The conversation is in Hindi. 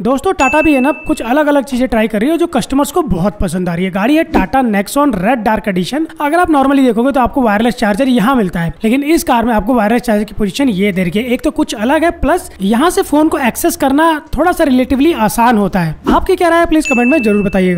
दोस्तों, टाटा भी है ना, कुछ अलग अलग चीज़ें ट्राई कर रही है जो कस्टमर्स को बहुत पसंद आ रही है। गाड़ी है Tata Nexon red dark edition अगर आप नॉर्मली देखोगे तो आपको वायरलेस चार्जर यहाँ मिलता है। लेकिन इस कार में आपको वायरलेस चार्जर की पोजीशन ये दे रही है। एक तो कुछ अलग है प्लस यहाँ से फ़ोन को एक्सेस करना थोड़ा सा रिलेटिवली आसान होता है। आपकी क्या राय है? प्लीज़ कमेंट में ज़रूर बताइएगा।